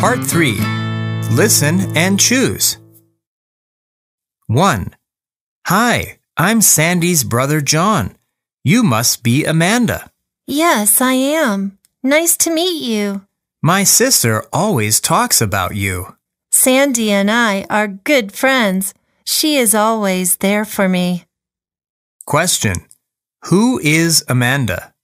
Part 3 Listen and choose. 1. Hi, I'm Sandy's brother John. You must be Amanda. Yes, I am. Nice to meet you. My sister always talks about you. Sandy and I are good friends. She is always there for me. Question Who is Amanda?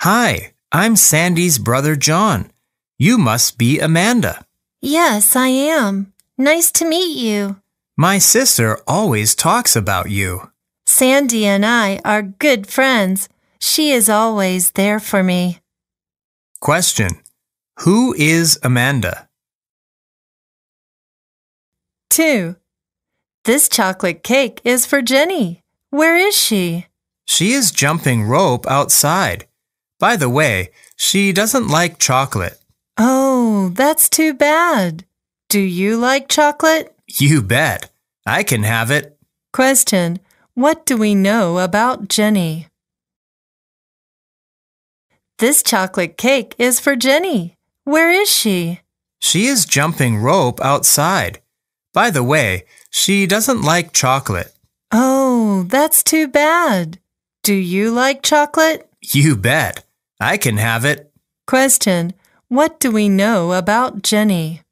Hi, I'm Sandy's brother John. You must be Amanda. Yes, I am. Nice to meet you. My sister always talks about you. Sandy and I are good friends. She is always there for me. Question Who is Amanda? 2. This chocolate cake is for Jenny. Where is she? She is jumping rope outside. By the way, she doesn't like chocolate. Oh, that's too bad. Do you like chocolate? You bet. I can have it. Question What do we know about Jenny? This chocolate cake is for Jenny. Where is she? She is jumping rope outside. By the way, she doesn't like chocolate. Oh, that's too bad. Do you like chocolate? You bet. I can have it. Question What do we know about Jenny?